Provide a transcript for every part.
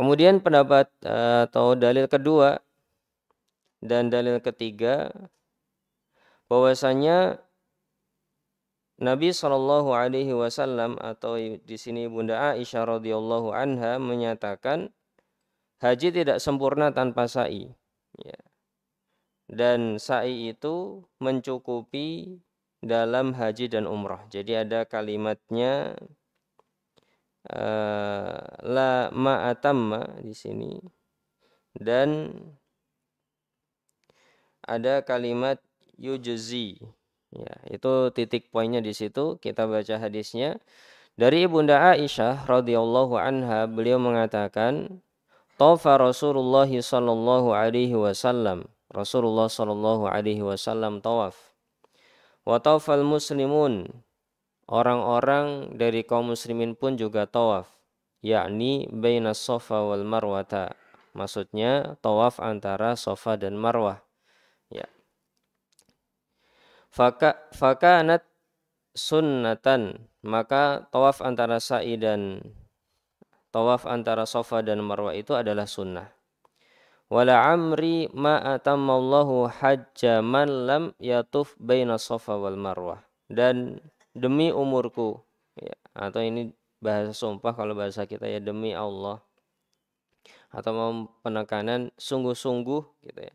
Kemudian pendapat eh, atau dalil kedua dan dalil ketiga bahwasanya Nabi Shallallahu Alaihi Wasallam atau di sini Bunda Aisyah radhiyallahu anha menyatakan haji tidak sempurna tanpa sa'i. Ya. Dan sa'i itu mencukupi dalam haji dan umrah. Jadi ada kalimatnya uh, la ma'atamma di sini. Dan ada kalimat yujzi. Ya itu titik poinnya di situ. Kita baca hadisnya. Dari ibunda Aisyah radhiyallahu anha beliau mengatakan Tafa Rasulullah sallallahu alaihi wasallam. Rasulullah sallallahu alaihi wasallam tawaf. Wa tawafal muslimun. Orang-orang dari kaum muslimin pun juga tawaf yakni baina sofa wal marwata. Maksudnya tawaf antara sofa dan marwah. Ya. Faka fakanat sunnatan. Maka tawaf antara sa'i dan tawaf antara sofa dan marwah itu adalah sunnah. Wala amri ma atammallahu hajja man lam yatuf baina sofa wal marwah. Dan demi umurku ya, atau ini bahasa sumpah kalau bahasa kita ya demi Allah. Atau mau penekanan sungguh-sungguh gitu ya.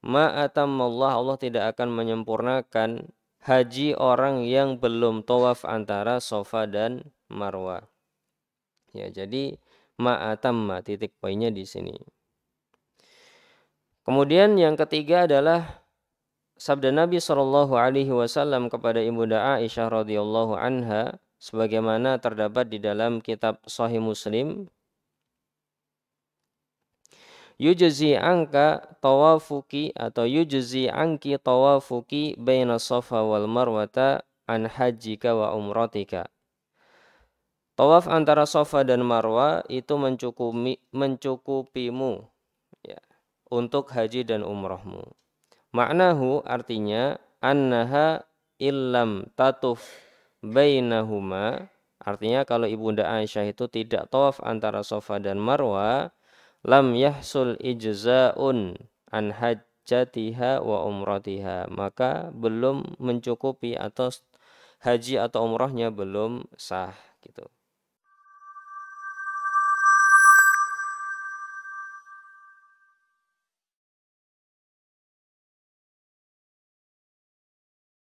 Ma Allah Allah tidak akan menyempurnakan haji orang yang belum tawaf antara sofa dan marwah ya jadi ma atamma titik poinnya di sini. Kemudian yang ketiga adalah sabda Nabi Shallallahu Alaihi Wasallam kepada ibunda Aisyah radhiyallahu anha sebagaimana terdapat di dalam kitab Sahih Muslim yujzi angka tawafuki atau yujzi angki tawafuki baina safa wal marwata an hajjika wa umratika Tawaf antara Safa dan Marwa itu mencukupi mencukupimu ya, untuk haji dan umrahmu. Maknahu artinya annaha illam tatuf bainahuma artinya kalau ibunda Aisyah itu tidak tawaf antara Safa dan Marwa lam yahsul ijza'un an hajjatiha wa umratiha maka belum mencukupi atau haji atau umrahnya belum sah gitu.